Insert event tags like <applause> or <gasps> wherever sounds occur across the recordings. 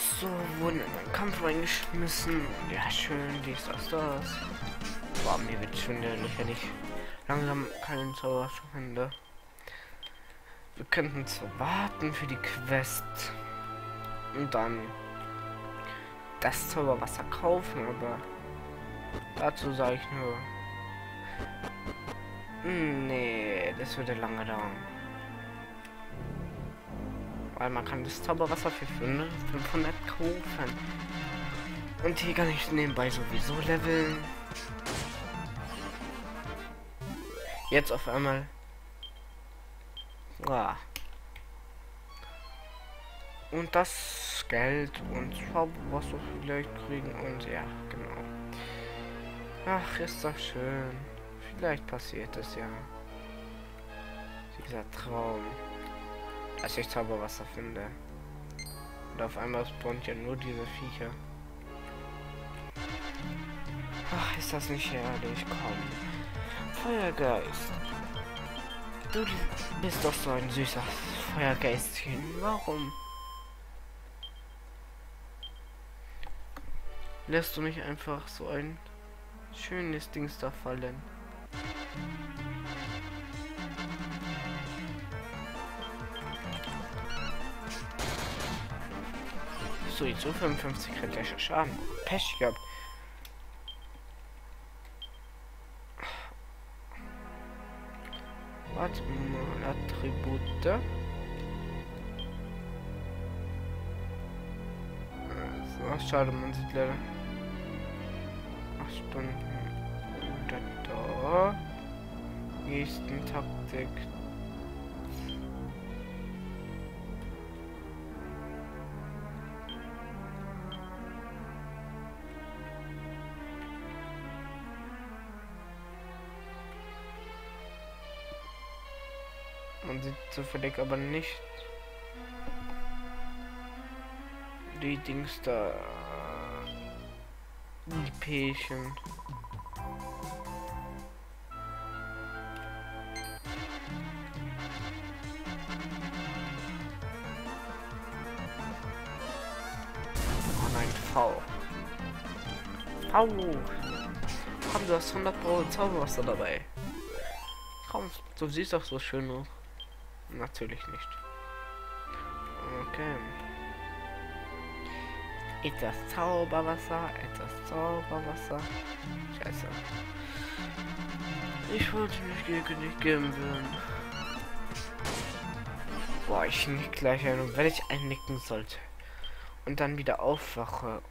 So, wurden in einen Kampf reingeschmissen. Ja, schön, dies, das, das. Boah, mir wird schon wenn ich langsam keinen Zauber finde. Wir könnten zwar warten für die Quest und dann das Zauberwasser kaufen, aber dazu sage ich nur, nee, das würde lange dauern. Weil man kann das Zauberwasser für 500 kaufen. Und hier kann ich nebenbei sowieso leveln. Jetzt auf einmal. Ah. Und das Geld und Zauberwasser vielleicht kriegen und ja, genau. Ach, ist doch schön. Vielleicht passiert es ja. Dieser Traum als ich Zauberwasser finde. Und auf einmal spawnt ja nur diese Viecher. Ach, ist das nicht herrlich? Komm. Feuergeist. Du bist doch so ein süßer Feuergeistchen. Warum? Lässt du mich einfach so ein schönes Dings da fallen? So, jetzt so 55 kritischer Schaden. Pech gehabt. Warte mal, Attribute. Ach, schade, man sieht leider. 8 Stunden. Oder da. Nächsten Taktik zufällig aber nicht die Dings da. Die Pärchen. Oh nein, V. V. Haben du das 100 Euro Zauberwasser dabei? Komm, du siehst doch so schön aus. Natürlich nicht. Okay. Etwas Zauberwasser, etwas Zauberwasser. Scheiße. Ich wollte nicht gegen dich kämpfen. Boah, ich nick gleich ein und wenn ich einnicken sollte und dann wieder aufwache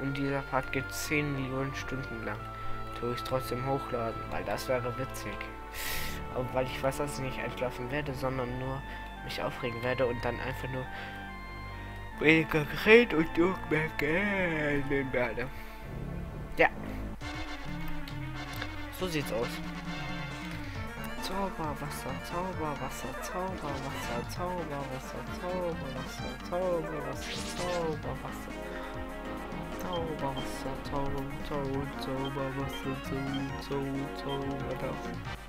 und dieser Part geht 10 Millionen Stunden lang, tue ich trotzdem hochladen, weil das wäre witzig weil ich weiß, dass ich nicht einschlafen werde, sondern nur mich aufregen werde und dann einfach nur weniger gerät und durch mehr gehen werde. Ja. So sieht's aus. Zauberwasser, Zauberwasser, Zauberwasser, Zauberwasser, Zauberwasser, Zauberwasser, Zauberwasser. Zauberwasser, Zauber, Zauber, Zauberwasser, Zauber, Zauber, Zauberwasser.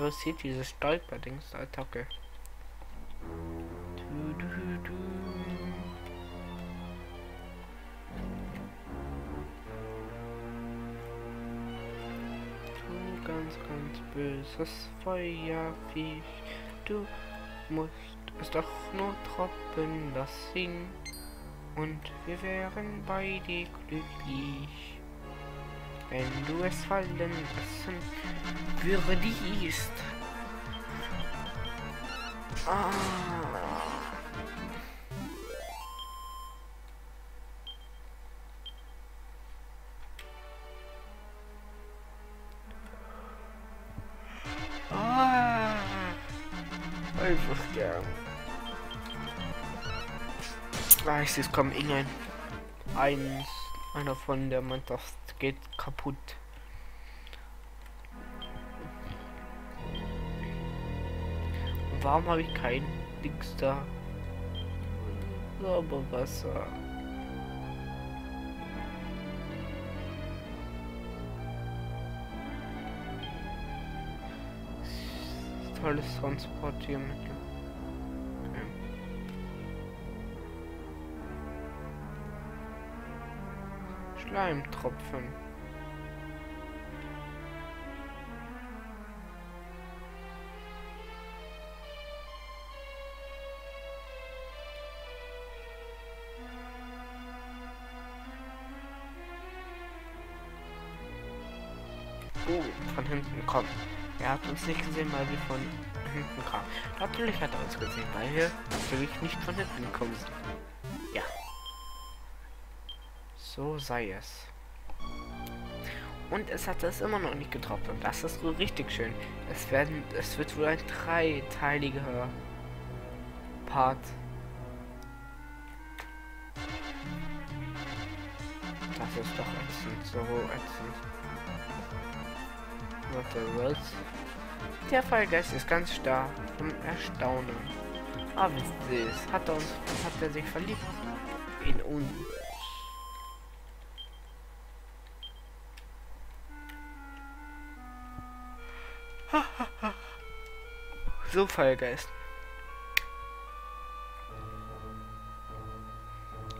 Interessiert diese Stolperdings-Attacke. Ganz, ganz böses Feuerviech. Du musst es doch nur troppen lassen. Und wir wären beide glücklich. Wenn du es fallen lassen würdest. Ah. Ah. Einfach gern. Ah, es kommen, irgendein eins, einer von der das geht kaputt. Und warum habe ich kein Dings da? Sauber Wasser. Tolles Transportiermittel. Schleimtropfen. Oh, von hinten kommen. Er hat uns nicht gesehen, weil wir von hinten kamen. Natürlich hat er uns gesehen, weil wir natürlich nicht von hinten gekommen sind. So sei es. Und es hat es immer noch nicht getropft. Und das ist so richtig schön. Es werden, es wird wohl ein dreiteiliger Part. Das ist doch ätzend, so ätzend. Warte, was? Der Fallgeist ist ganz stark und erstaunen. Ah, wie süß. Hat er uns, hat er sich verliebt? In uns. So.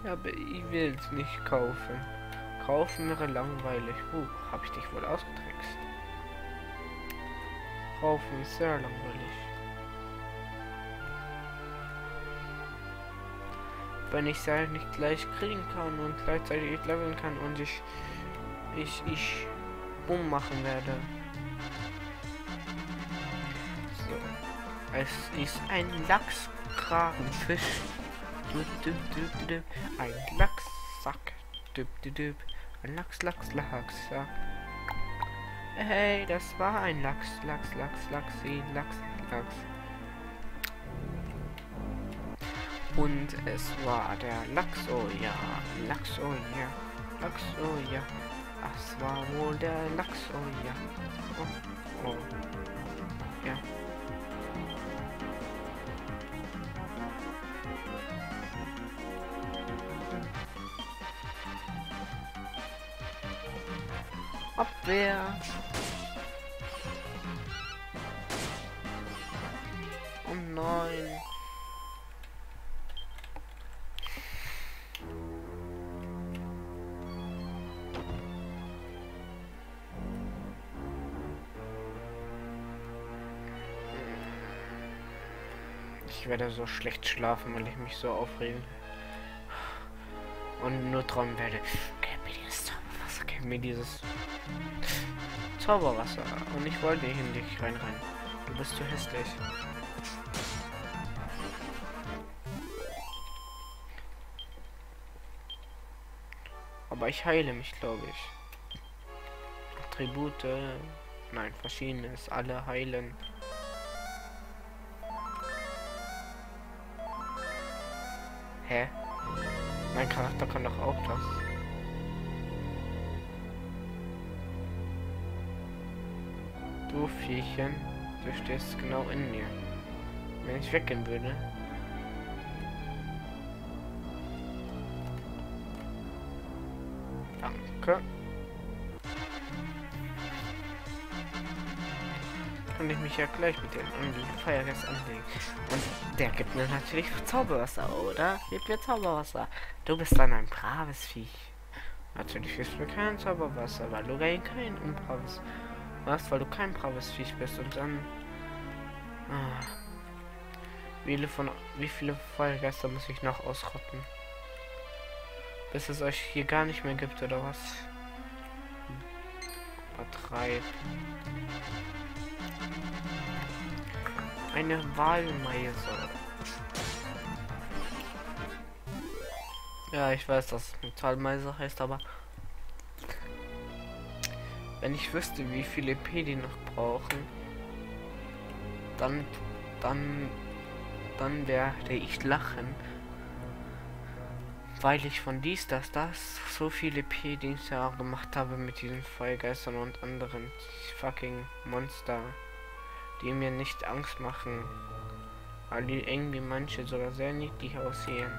Ja, aber ich will es nicht kaufen. Kaufen wäre langweilig. Uh, habe ich dich wohl ausgetrickst. Kaufen ist sehr langweilig. Wenn ich sie halt nicht gleich kriegen kann und gleichzeitig leveln kann und ich ich ich bumm machen werde. Es ist ein Lachskragenfisch. Ein Lachssack. Ein Lachs, Lachs, Lachs, ja. Hey, das war ein Lachs, Lachs, Lachs, Lachsi, Lachs, Lachs. Und es war der Lachs, oh ja, Lachs, oh ja, Lachs, oh ja. Es war wohl der Lachs, oh ja. Oh, oh. Abwehr. Oh nein. Ich werde so schlecht schlafen, weil ich mich so aufrege. Und nur träumen werde. Gib mir dieses gib mir dieses Zauberwasser. Und ich wollte in dich reinrennen. Du bist zu hässlich. Aber ich heile mich, glaube ich. Attribute. Nein, verschiedenes. Alle heilen. Hä? Mein Charakter kann doch auch das. Du Viechchen, du stehst genau in mir. Wenn ich weggehen würde. Danke. Kann ich mich ja gleich mit dem Feiergast anlegen. Und der gibt mir natürlich Zauberwasser, oder? Gibt mir Zauberwasser. Du bist dann ein braves Viech. Natürlich ist mir kein Zauberwasser, weil du kein unbraves was, weil du kein braves Viech bist und dann. Ah, wie viele von wie viele Feuergeister muss ich noch ausrotten? Bis es euch hier gar nicht mehr gibt oder was? Übertreibt. Eine Wahlmeise. Ja, ich weiß, dass Metallmeise heißt, aber wenn ich wüsste, wie viele P die noch brauchen, dann, dann, dann werde ich lachen, weil ich von dies, das, das so viele P-Dienste gemacht habe mit diesen Feuergeistern und anderen fucking Monster, die mir nicht Angst machen, weil die irgendwie manche sogar sehr niedlich aussehen.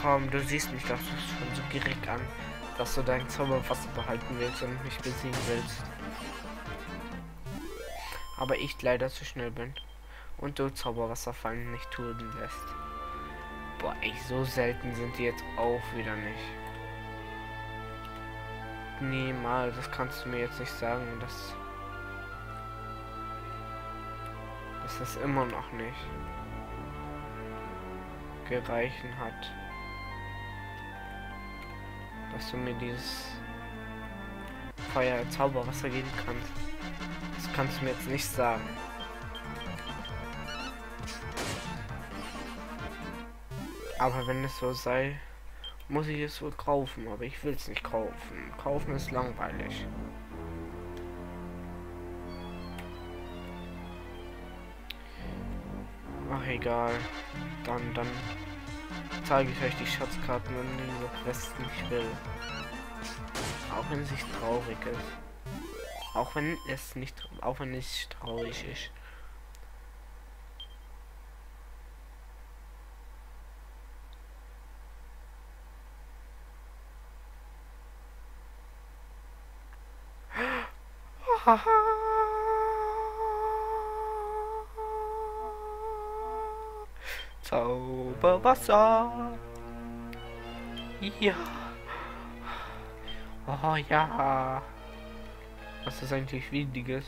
Komm, du siehst mich doch schon so gierig an dass du deinen Zauberwasser behalten willst und mich besiegen willst. Aber ich leider zu schnell bin. Und du Zauberwasserfallen nicht tun lässt. Boah, echt so selten sind die jetzt auch wieder nicht. Niemals, das kannst du mir jetzt nicht sagen, dass, das immer noch nicht gereichen hat. Dass du mir dieses Feuer Zauberwasser geben kannst. Das kannst du mir jetzt nicht sagen. Aber wenn es so sei, muss ich es wohl kaufen, aber ich will es nicht kaufen. Kaufen ist langweilig. Ach egal. Dann, dann zeige ich euch die Schatzkarten und diese Quests nicht will. Auch wenn es nicht traurig ist. Auch wenn es nicht, auch wenn es traurig ist. <gasps> Zauberwasser. Ja. Oh ja. Was ist eigentlich Wichtiges?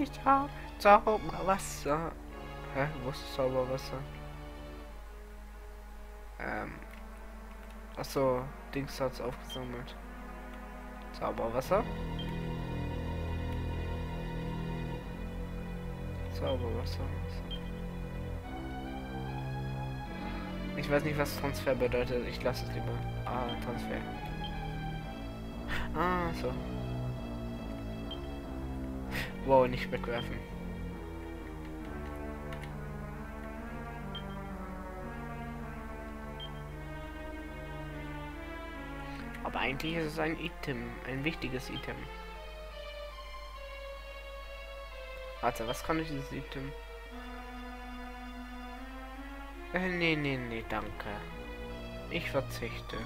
Ich habe Zauberwasser. Hä? Wo ist Zauberwasser? Ähm. Achso, Dings hat's aufgesammelt. Zauberwasser. Zauberwasser. Ich weiß nicht, was Transfer bedeutet. Ich lasse es lieber. Ah, Transfer. Ah, so. Wow, nicht wegwerfen. Aber eigentlich ist es ein Item, ein wichtiges Item. Warte, was kann ich dieses Item? Äh, nee, nee, nee, danke. Ich verzichte.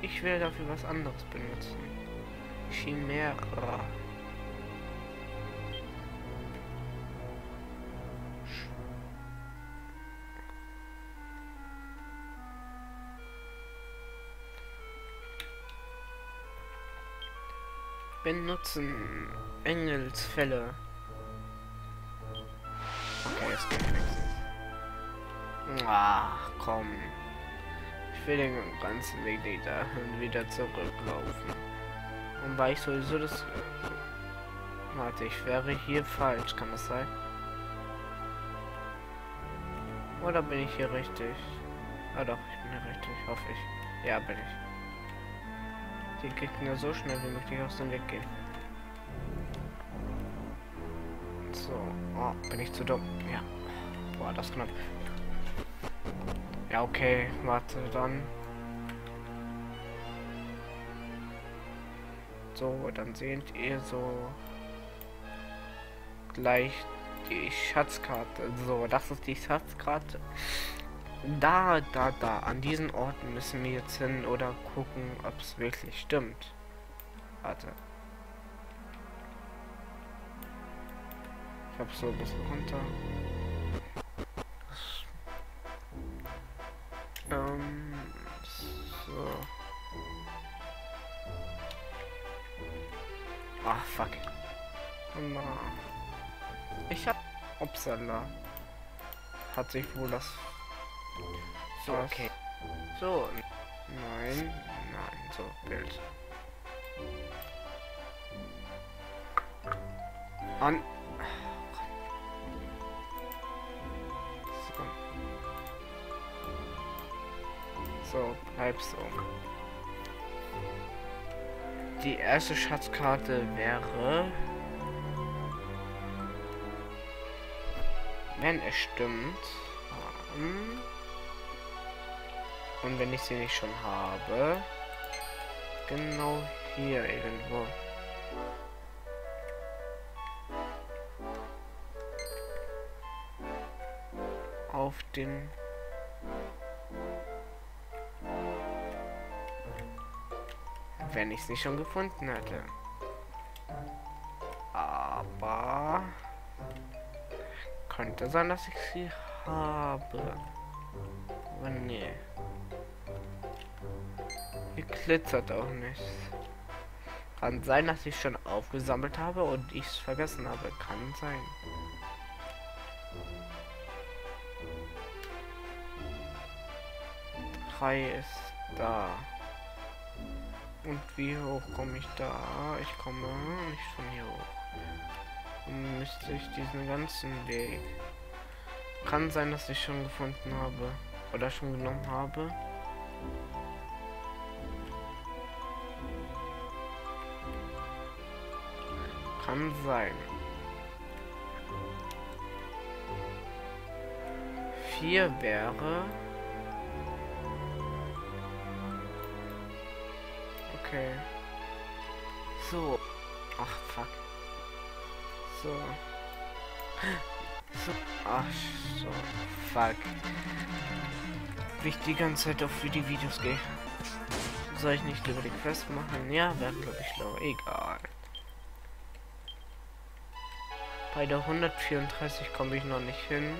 Ich will dafür was anderes benutzen. Chimera. Benutzen Engelsfälle. Ach, komm. Ich will den ganzen Weg wieder, wieder zurücklaufen. Und weil ich sowieso das... Warte, ich wäre hier falsch, kann das sein? Oder bin ich hier richtig? Ah doch, ich bin hier richtig, hoffe ich. Ja, bin ich. Die Gegner so schnell wie möglich aus dem Weg gehen. So, oh, bin ich zu dumm. Ja. Boah, das knapp. Ja, okay, warte, dann. So, dann seht ihr so gleich die Schatzkarte. So, das ist die Schatzkarte. Da, da, da. An diesen Orten müssen wir jetzt hin oder gucken, ob es wirklich stimmt. Warte. Ich habe so ein bisschen runter. Hat sich wohl das so, okay. So. Nein, nein, so, Bild. An. So. so, bleib so. Die erste Schatzkarte wäre... Wenn es stimmt... Um, und wenn ich sie nicht schon habe, genau hier irgendwo. Auf den wenn ich sie schon gefunden hätte. Aber könnte sein, dass ich sie habe. Aber nee. Hier glitzert auch nichts. Kann sein, dass ich schon aufgesammelt habe und ich es vergessen habe. Kann sein. Drei ist da. Und wie hoch komme ich da? Ich komme nicht von hier hoch. Müsste ich diesen ganzen Weg. Kann sein, dass ich schon gefunden habe. Oder schon genommen habe. Kann sein. Vier wäre. Okay. So. Ach, fuck. So. so. Ach, so. Fuck. Wie ich die ganze Zeit auf für die Videos gehe. Soll ich nicht über die Quest machen? Ja, wäre glaube ich schlau. Egal. Bei der 134 komme ich noch nicht hin.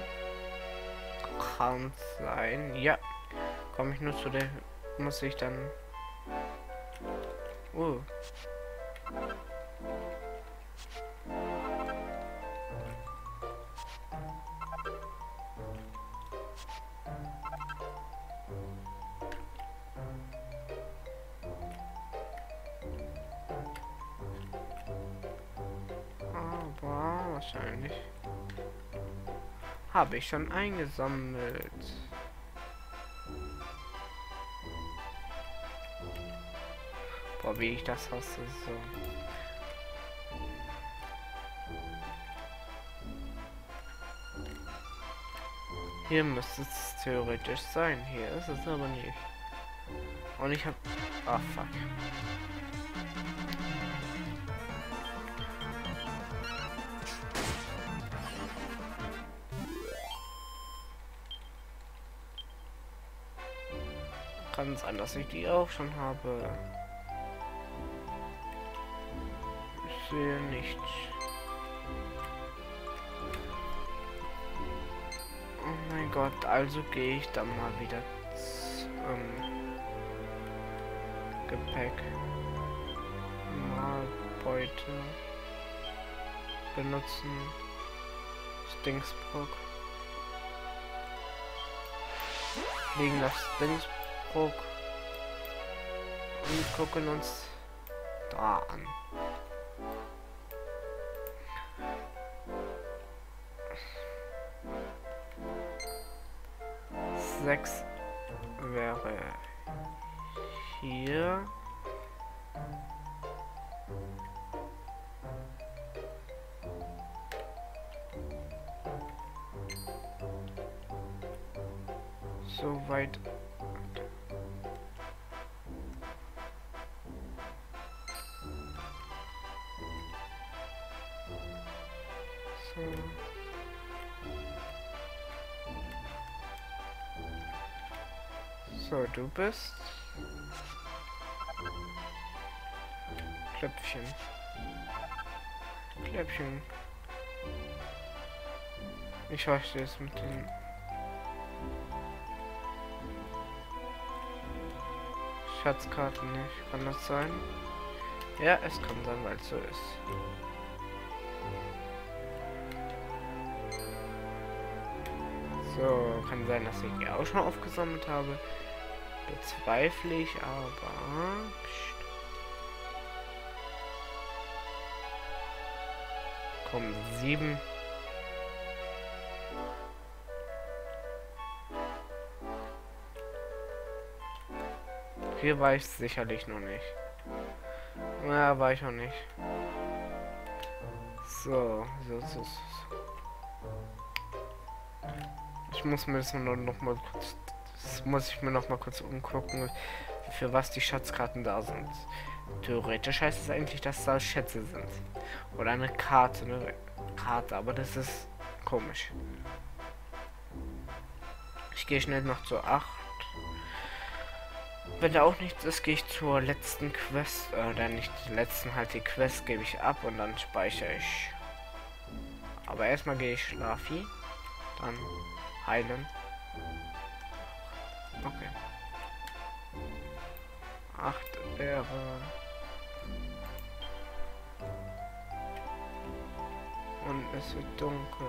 Kann sein. Ja. Komme ich nur zu der. Muss ich dann. Oh. Wahrscheinlich. Habe ich schon eingesammelt. Boah, wie ich das hasse, so. Hier müsste es theoretisch sein. Hier ist es aber nicht. Und ich habe... Ah, fuck. Kann sein, dass ich die auch schon habe. Ich sehe nichts. Oh mein Gott, also gehe ich dann mal wieder ähm, Gepäck. Mal Beute benutzen. Stingsbrook. Liegen das Stingsbrook. Guck. Und gucken uns da an. Sechs wäre hier. So, du bist. Klöpfchen. Klöpfchen. Ich verstehe es mit den Schatzkarten nicht. Kann das sein? Ja, es kann sein, weil es so ist. So, kann sein, dass ich die auch schon aufgesammelt habe. Bezweifle ich aber. Psst. Komm, sieben. Hier war ich sicherlich noch nicht. Ja, war ich noch nicht. So, so, so, so. Ich muss mir das noch, noch mal kurz muss ich mir noch mal kurz umgucken, für was die Schatzkarten da sind. Theoretisch heißt es eigentlich, dass da Schätze sind. Oder eine Karte, eine Karte, aber das ist komisch. Ich gehe schnell noch zu 8. Wenn da auch nichts ist, gehe ich zur letzten Quest, oder nicht die letzten, halt die Quest gebe ich ab und dann speichere ich. Aber erstmal gehe ich schlafi, dann heilen. Okay. Acht Ehre. Und es wird dunkel.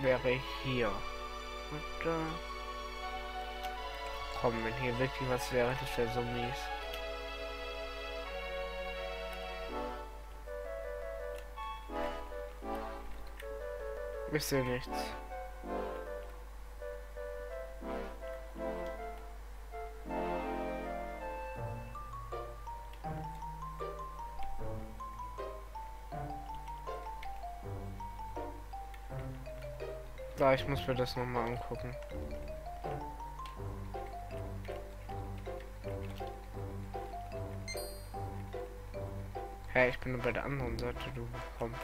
wäre hier. Und, äh, komm, wenn hier wirklich was wäre, das wäre so mies. Ich sehe nichts. Ja, ich muss mir das noch mal angucken. Hey, ich bin bei der anderen Seite, du Rumpf.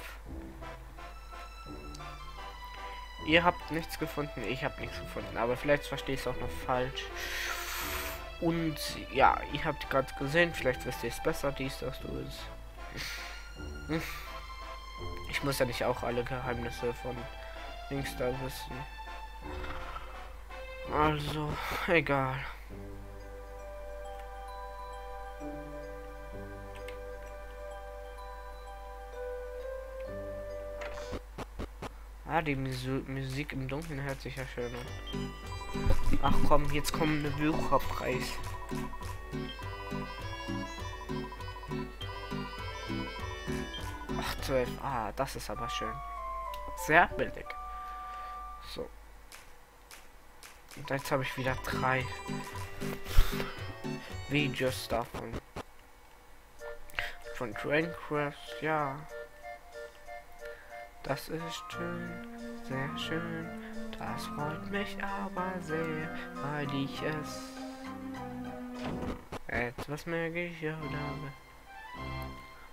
Ihr habt nichts gefunden, ich habe nichts gefunden, aber vielleicht verstehe ich es auch noch falsch. Und ja, ihr habt gerade gesehen, vielleicht wisst ihr es besser, dies, das, du es. Ich muss ja nicht auch alle Geheimnisse von Dings da wissen. Also, egal. Ah, die Musik im Dunkeln hört sich ja schön an. Ach komm, jetzt kommt eine Besucherpreis. Ach, 12. Ah, das ist aber schön. Sehr billig. So. Und jetzt habe ich wieder drei Videos davon. Von Traincraft, ja. Das ist schön, sehr schön. Das freut mich aber sehr, weil ich es etwas mehr gehört habe.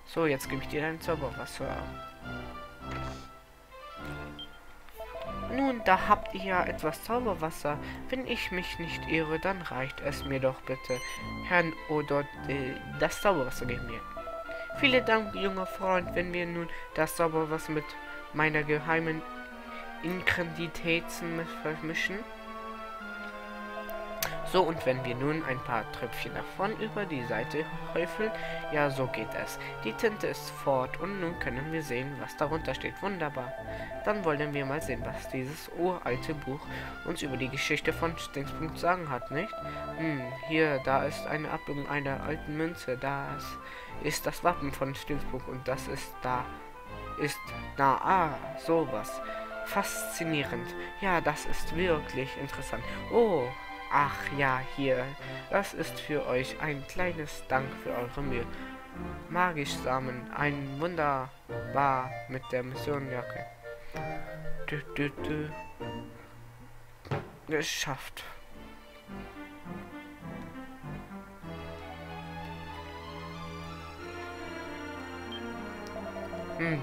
So, jetzt gebe ich dir dein Zauberwasser. Nun, da habt ihr ja etwas Zauberwasser. Wenn ich mich nicht irre, dann reicht es mir doch bitte. Herrn Odot, äh, das Zauberwasser geben mir. Vielen Dank, junger Freund, wenn wir nun das Zauberwasser mit meiner geheimen Ingredienzen vermischen. So, und wenn wir nun ein paar Tröpfchen davon über die Seite häufeln, ja, so geht es. Die Tinte ist fort und nun können wir sehen, was darunter steht. Wunderbar. Dann wollen wir mal sehen, was dieses uralte Buch uns über die Geschichte von Stingspunkt sagen hat, nicht? Hm, hier, da ist eine Abbildung einer alten Münze. Das ist das Wappen von Stingspunkt und das ist da. Ist da. Ah, sowas. Faszinierend. Ja, das ist wirklich interessant. Oh, Ach ja, hier. Das ist für euch ein kleines Dank für eure Mühe. Magisch Samen, ein wunderbar mit der Mission Jacke. Du, du, du. Geschafft.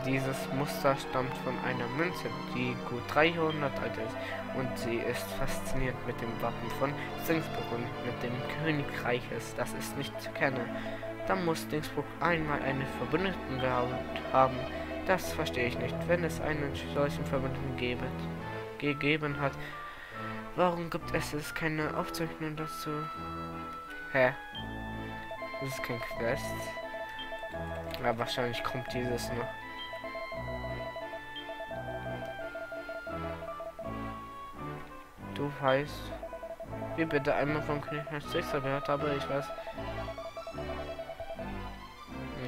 Dieses Muster stammt von einer Münze, die gut 300 alt ist und sie ist fasziniert mit dem Wappen von Dingsburg und mit dem Königreiches, das es nicht zu kennen. Da muss Dingsburg einmal eine Verbündeten gehabt haben. Das verstehe ich nicht. Wenn es einen solchen Verbündeten gebet, gegeben hat, warum gibt es es keine Aufzeichnung dazu? Hä? Das ist kein Quest. Ja, wahrscheinlich kommt dieses noch. Du weißt, wie bitte einmal von König Sixer gehört habe, ich weiß.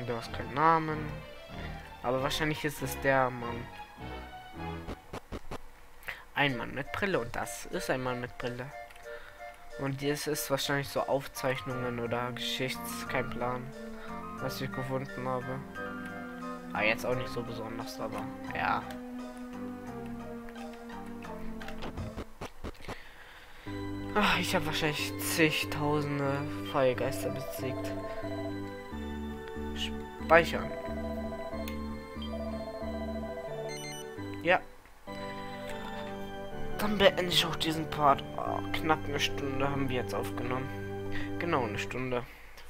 Du hast keinen Namen. Aber wahrscheinlich ist es der Mann. Ein Mann mit Brille und das ist ein Mann mit Brille. Und das ist wahrscheinlich so Aufzeichnungen oder Geschichts, kein Plan, was ich gefunden habe. Ah, jetzt auch nicht so besonders, aber ja. Ach, ich habe wahrscheinlich zigtausende Feuergeister besiegt. Speichern. Ja. Dann beende ich auch diesen Part. Oh, knapp eine Stunde haben wir jetzt aufgenommen. Genau eine Stunde.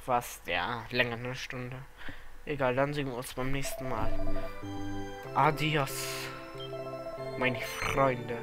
Fast, ja, länger eine Stunde. Egal, dann sehen wir uns beim nächsten Mal. Adios, meine Freunde.